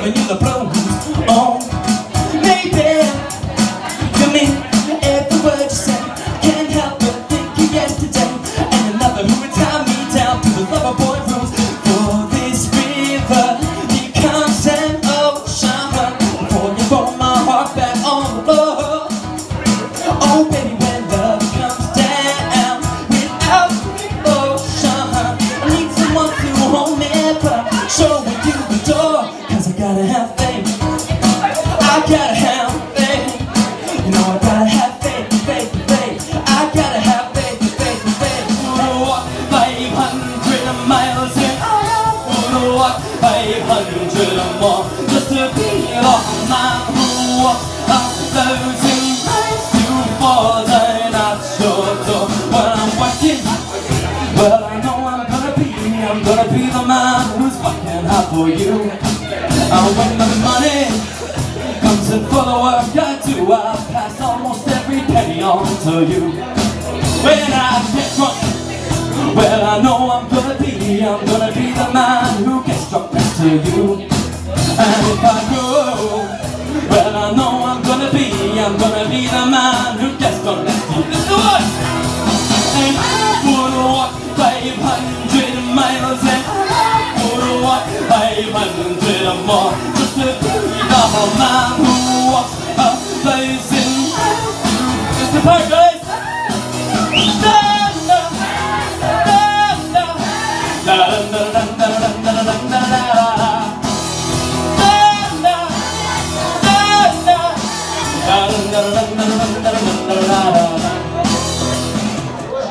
giving you the blow. I gotta have faith. You know I gotta have faith, faith, faith. I gotta have faith, faith, faith. Wanna walk 500 miles and I wanna walk 500 more just to be on my who walks a thousand miles to fall and out your door. But I'm walking, but I know I'm gonna be, I'm gonna be the man who's fucking up for you. I want the money in for the work I do, I pass almost every penny on to you. When I get drunk, well, I know I'm gonna be, I'm gonna be the man who gets drunk next to you. And if I go, well, I know I'm gonna be, I'm gonna be the man who gets drunk next to you. The one! And I walk 500 miles and I would walk 500 more just to the man who walks a miles. It's the part!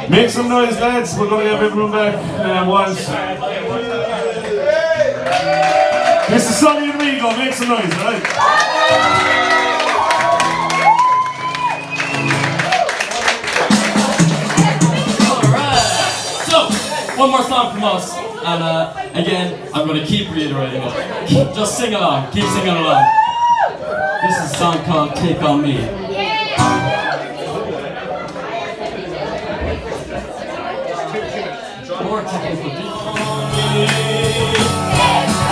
Make some noise, lads. We're going to get everyone back uh, once. Mr. Sully and Rego, make some noise, right? Alright, so one more song from us, and uh, again, I'm gonna keep reiterating it. Just sing along, keep singing along. This is a song called Take On Me. More technical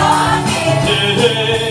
Ah,